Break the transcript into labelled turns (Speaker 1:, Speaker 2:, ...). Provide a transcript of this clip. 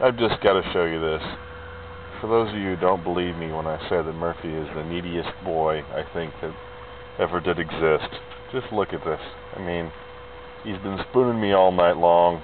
Speaker 1: I've just got to show you this. For those of you who don't believe me when I say that Murphy is the neediest boy I think that ever did exist, just look at this. I mean, he's been spooning me all night long.